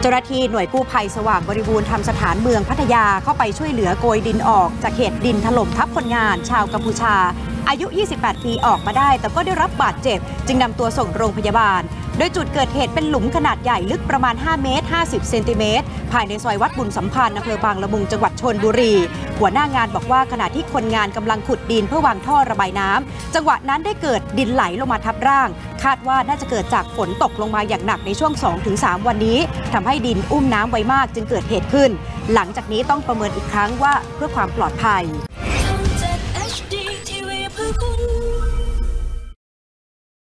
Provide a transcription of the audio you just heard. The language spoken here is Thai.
เจ้าหน้าที่หน่วยกู้ภัยสว่างบริบูรณ์ทำสถานเมืองพัทยาเข้าไปช่วยเหลือโกยดินออก จากเหตุดินถล่มทับคนงาน ชาวกัมพูชา อายุ 28 ปีออกมาได้ แต่ก็ได้รับบาดเจ็บ จึงนำตัวส่งโรงพยาบาล โดยจุดเกิดเหตุเป็นหลุมขนาดใหญ่ลึกประมาณ 5 เมตร 50 เซนติเมตร ภายในซอยวัดบุญสัมพันธ์อำเภอบางละมุงจังหวัดชนบุรี หัวหน้างานบอกว่าขณะที่คนงานกำลังขุดดินเพื่อวางท่อระบายน้ำจังหวะนั้นได้เกิดดินไหลลงมาทับร่าง คาดว่าน่าจะเกิดจากฝนตกลงมาอย่างหนักในช่วง 2-3 วันนี้ทำให้ดินอุ้มน้ำไว้มากจึงเกิดเหตุขึ้น หลังจากนี้ต้องประเมินอีกครั้งว่าเพื่อความปลอดภัย